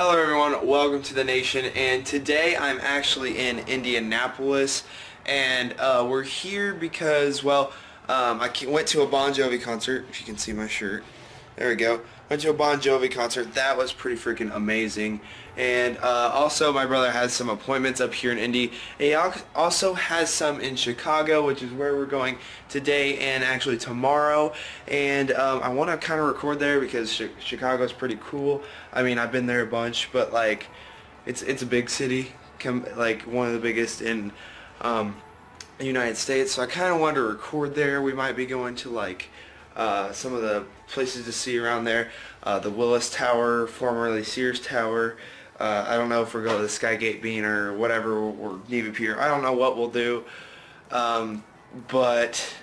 Hello everyone, welcome to the nation and today I'm actually in Indianapolis and uh, we're here because, well, um, I went to a Bon Jovi concert, if you can see my shirt. There we go. Went to a Bon Jovi concert. That was pretty freaking amazing. And uh, also my brother has some appointments up here in Indy. He also has some in Chicago, which is where we're going today and actually tomorrow. And um, I want to kind of record there because Chicago is pretty cool. I mean, I've been there a bunch, but like, it's it's a big city, like one of the biggest in um, the United States. So I kind of wanted to record there. We might be going to like uh, some of the places to see around there. Uh, the Willis Tower, formerly Sears Tower. Uh, I don't know if we're going to the Skygate Bean or whatever, or Navy Pier. I don't know what we'll do. Um, but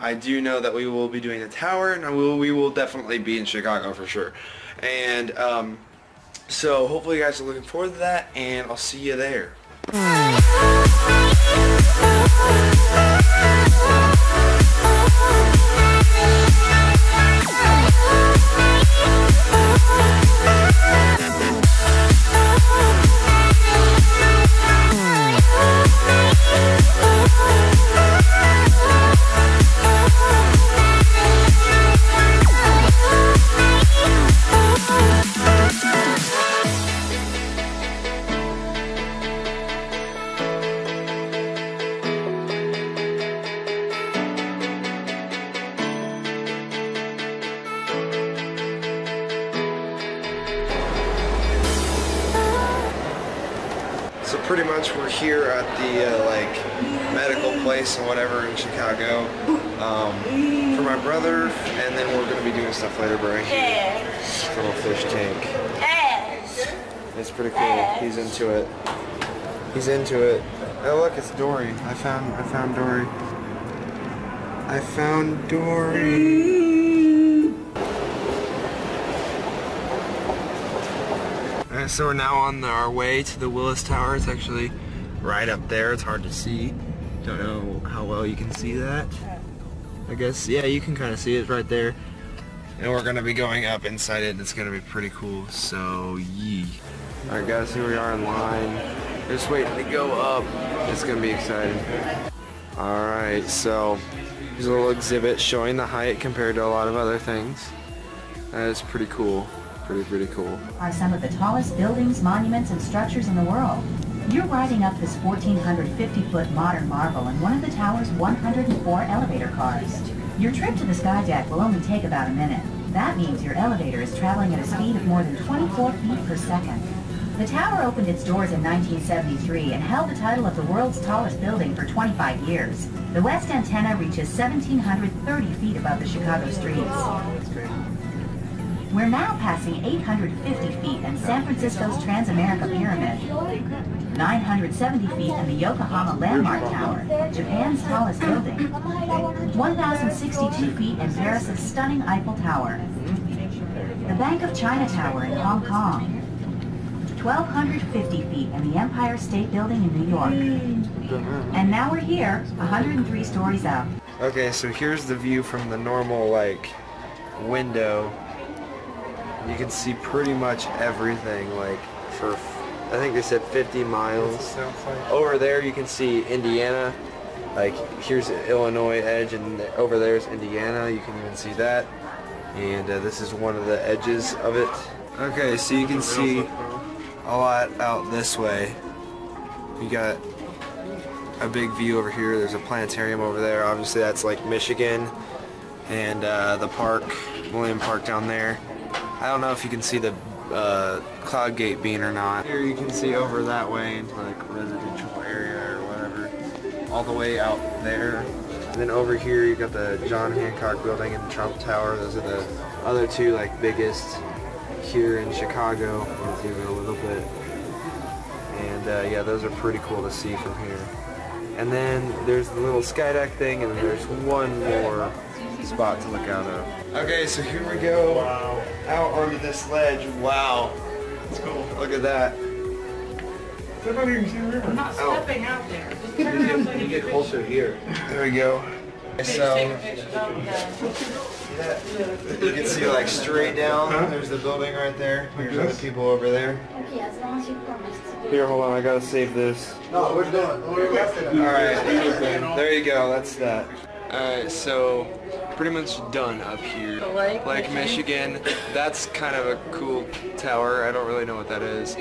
I do know that we will be doing the tower, and will, we will definitely be in Chicago for sure. And um, so hopefully you guys are looking forward to that, and I'll see you there. pretty much we're here at the uh, like medical place and whatever in Chicago um, for my brother, and then we're gonna be doing stuff later. Right little fish tank. It's pretty cool. He's into it. He's into it. Oh look, it's Dory. I found I found Dory. I found Dory. So we're now on the, our way to the Willis Tower. It's actually right up there. It's hard to see. Don't know how well you can see that. I guess, yeah, you can kind of see it right there. And we're going to be going up inside it. It's going to be pretty cool. So, yee. Alright guys, here we are in line. Just waiting to go up. It's going to be exciting. Alright, so here's a little exhibit showing the height compared to a lot of other things. That is pretty cool pretty, pretty cool. Are some of the tallest buildings, monuments, and structures in the world. You're riding up this 1,450-foot modern marvel in one of the tower's 104 elevator cars. Your trip to the sky deck will only take about a minute. That means your elevator is traveling at a speed of more than 24 feet per second. The tower opened its doors in 1973 and held the title of the world's tallest building for 25 years. The west antenna reaches 1,730 feet above the Chicago streets. We're now passing 850 feet in San Francisco's Transamerica Pyramid, 970 feet in the Yokohama Landmark Tower, Japan's tallest building, 1,062 feet in Paris's stunning Eiffel Tower, the Bank of China Tower in Hong Kong, 1,250 feet in the Empire State Building in New York. And now we're here, 103 stories up. Okay, so here's the view from the normal, like, window you can see pretty much everything like for I think they said 50 miles. Over there you can see Indiana. Like here's Illinois edge and over there's Indiana. You can even see that. And uh, this is one of the edges of it. Okay so you can see a lot out this way. You got a big view over here. There's a planetarium over there. Obviously that's like Michigan and uh, the park Millennium Park down there I don't know if you can see the uh, cloud gate bean or not. Here you can see over that way into like residential area or whatever. All the way out there. And then over here you got the John Hancock building and Trump Tower. Those are the other two like biggest here in Chicago. I'll zoom in a little bit. And uh, yeah, those are pretty cool to see from here. And then there's the little sky deck thing and there's one more spot to look out of. Okay, so here we go. Wow. Out onto this ledge. Wow. That's cool. Look at that. I'm not oh. stepping out there. Just turn you get closer here. There we go. So, See that? You can see like straight down. There's the building right there. There's other people over there. Okay, as long as you promise. Here, hold on. I gotta save this. No, we're done. We're All right, there you go. That's that. All right, so pretty much done up here. Lake Lake Michigan. That's kind of a cool tower. I don't really know what that is.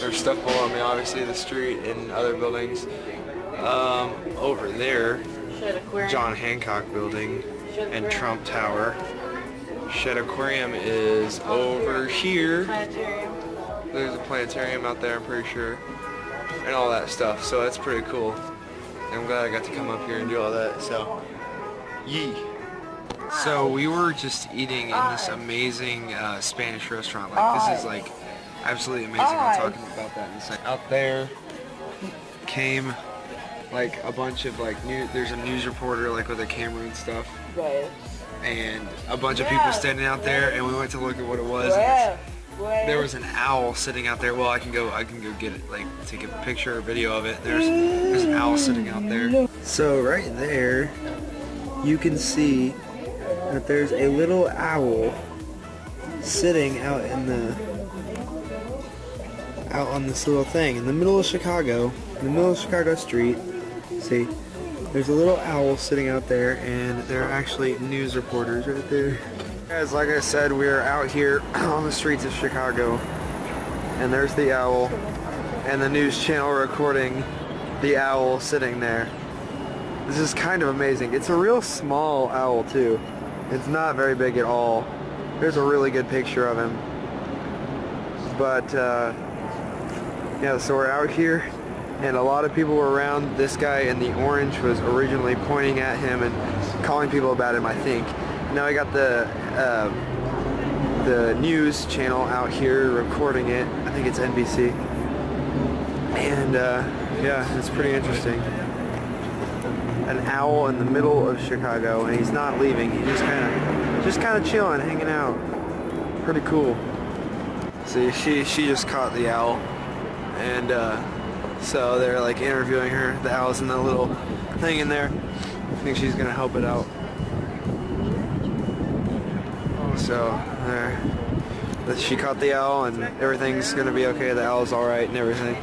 There's stuff below me, obviously the street and other buildings. Um, over there. John Hancock Building and Trump Tower. Shedd Aquarium is over here. There's a planetarium out there, I'm pretty sure. And all that stuff, so that's pretty cool. I'm glad I got to come up here and do all that, so. Yee. So we were just eating in this amazing uh, Spanish restaurant. Like, this is like absolutely amazing. I'll talk about that in a second. Out there came like a bunch of like new, there's a news reporter like with a camera and stuff. Right. And a bunch of people standing out there and we went to look at what it was. it's- there was an owl sitting out there. Well, I can go. I can go get it. Like take a picture or video of it. There's there's an owl sitting out there. So right there, you can see that there's a little owl sitting out in the out on this little thing in the middle of Chicago, in the middle of Chicago street. See, there's a little owl sitting out there, and there are actually news reporters right there. Guys, like I said, we are out here on the streets of Chicago, and there's the owl, and the news channel recording the owl sitting there. This is kind of amazing. It's a real small owl too. It's not very big at all. There's a really good picture of him. But uh, yeah, so we're out here and a lot of people were around. This guy in the orange was originally pointing at him and calling people about him, I think. Now I got the uh, the news channel out here recording it. I think it's NBC. And uh, yeah, it's pretty interesting. An owl in the middle of Chicago, and he's not leaving. He's just kind of just kind of chilling, hanging out. Pretty cool. See, she she just caught the owl, and uh, so they're like interviewing her. The owl's in the little thing in there. I think she's gonna help it out. So there, she caught the owl, and everything's gonna be okay. The owl's all right and everything.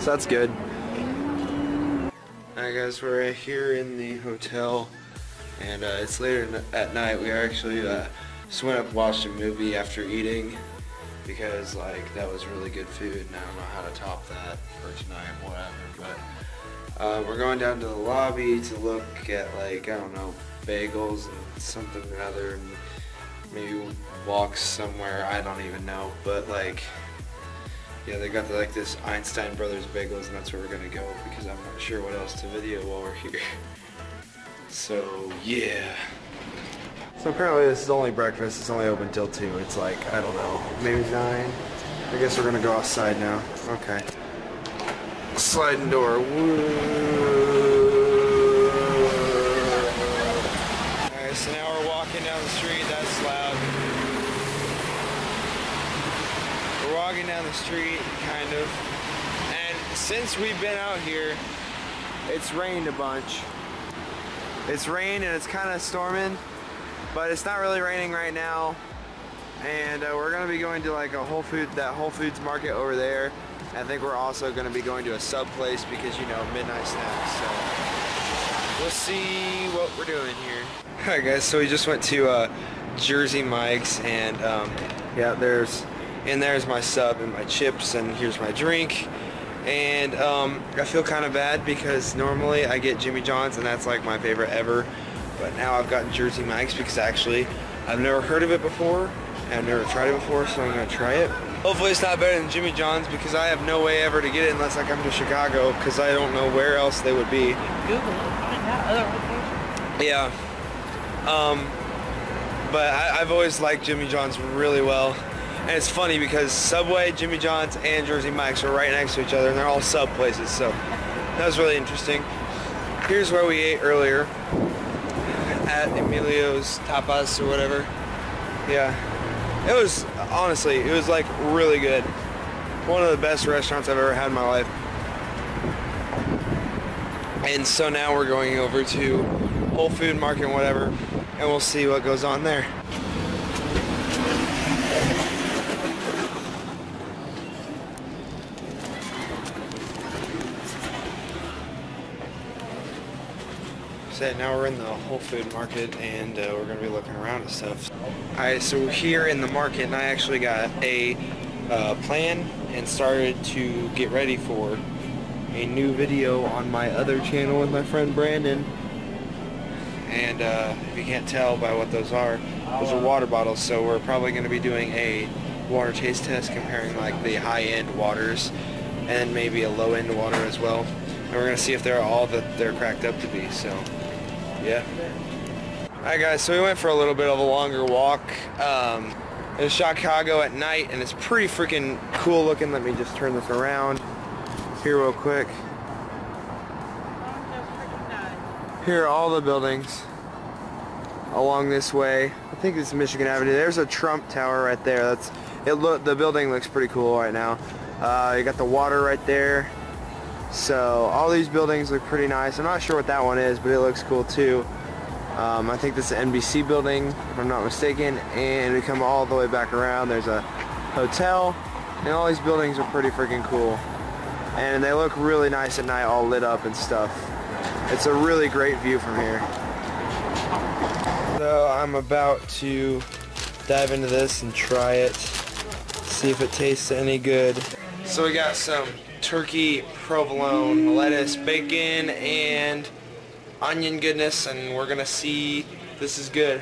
So that's good. Guys, we're here in the hotel, and uh, it's later at night. We actually uh, just went up and watched a movie after eating because like that was really good food, and I don't know how to top that for tonight, whatever. But uh, we're going down to the lobby to look at like I don't know bagels and something or other, and maybe walk somewhere. I don't even know, but like. Yeah, they got like this Einstein Brothers bagels, and that's where we're gonna go because I'm sure what else to video while we're here. So yeah. So apparently this is only breakfast. It's only open till two. It's like I don't know, maybe nine. I guess we're gonna go outside now. Okay. Sliding door. Woo. Alright, so now we're walking down the street. That's loud. We're walking down the street, kind of. And since we've been out here, it's rained a bunch. It's rained and it's kind of storming, but it's not really raining right now. And uh, we're gonna be going to like a Whole Food, that Whole Foods market over there. I think we're also gonna be going to a sub place because you know midnight snacks. So we'll see what we're doing here. All right, guys. So we just went to uh, Jersey Mike's, and um, yeah, there's and there's my sub and my chips, and here's my drink. And um, I feel kind of bad because normally I get Jimmy John's, and that's like my favorite ever. But now I've gotten Jersey Mike's because actually I've never heard of it before, and I've never tried it before, so I'm gonna try it. Hopefully it's not better than Jimmy John's because I have no way ever to get it unless I come to Chicago because I don't know where else they would be. Google it. Find out other locations. Yeah. Um, but I, I've always liked Jimmy John's really well. And it's funny because Subway, Jimmy John's, and Jersey Mike's are right next to each other, and they're all sub places. So that was really interesting. Here's where we ate earlier at Emilio's Tapas or whatever. Yeah. It was honestly, it was like really good. One of the best restaurants I've ever had in my life. And so now we're going over to Whole Food Market whatever. and we'll see what goes on there. Now we're in the Whole Food Market and uh, we're going to be looking around and stuff. Alright, so we're here in the market and I actually got a uh, plan and started to get ready for a new video on my other channel with my friend Brandon. And uh, if you can't tell by what those are, those are water bottles. So we're probably going to be doing a water taste test comparing like the high-end waters and maybe a low-end water as well. And we're going to see if they're all that they're cracked up to be. So, yeah. Alright guys, so we went for a little bit of a longer walk. Um, in Chicago at night and it's pretty freaking cool looking. Let me just turn this around here real quick. Here are all the buildings along this way. I think it's Michigan Avenue. There's a Trump Tower right there. That's it. Look, the building looks pretty cool right now. Uh, you got the water right there. So all these buildings look pretty nice. I'm not sure what that one is, but it looks cool too. Um, I think this is NBC building, if I'm not mistaken. And we come all the way back around. There's a hotel, and all these buildings are pretty freaking cool. And they look really nice at night, all lit up and stuff. It's a really great view from here. So I'm about to dive into this and try it, see if it tastes any good. So we got some turkey provolone, lettuce, bacon, and onion goodness, and we're gonna see this is good.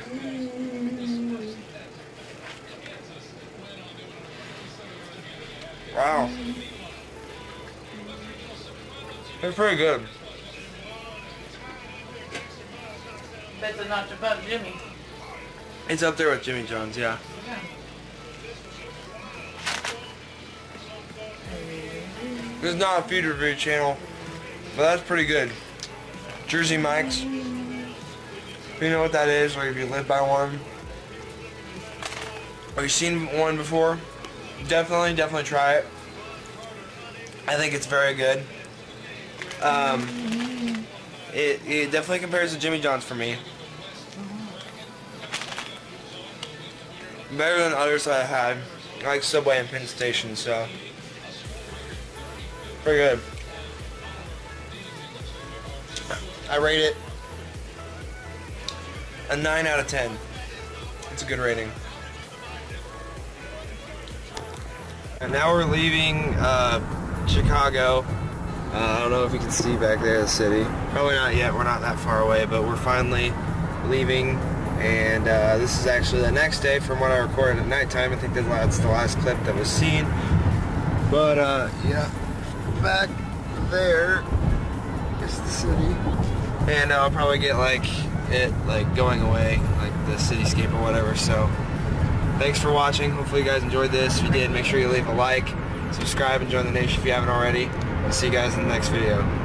Wow. It's pretty good. Bet it's not above Jimmy. It's up there with Jimmy John's, yeah. This is not a food review channel, but that's pretty good. Jersey Mike's. If you know what that is, or if you live by one, or you've seen one before, definitely, definitely try it. I think it's very good. Um, it, it definitely compares to Jimmy John's for me. Better than others I've had, like Subway and Penn Station, so pretty good. I rate it a 9 out of 10. It's a good rating. And now we're leaving uh, Chicago. Uh, I don't know if you can see back there the city. Probably not yet. We're not that far away, but we're finally leaving. And uh, this is actually the next day from when I recorded at nighttime. I think that's the last clip that was seen. But uh, yeah, back there is the city. And I'll probably get like it like going away, like the cityscape or whatever. So thanks for watching. Hopefully you guys enjoyed this. If you did, make sure you leave a like, subscribe, and join the nation if you haven't already. I'll see you guys in the next video.